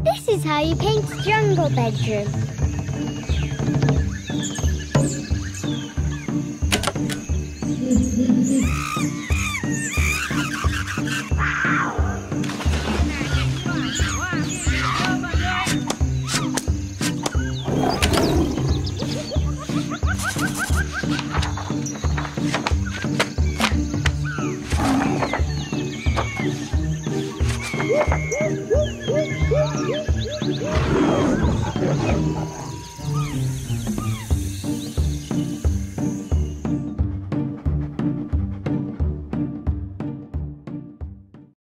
This is how you paint jungle bedroom. Woo! Thank you.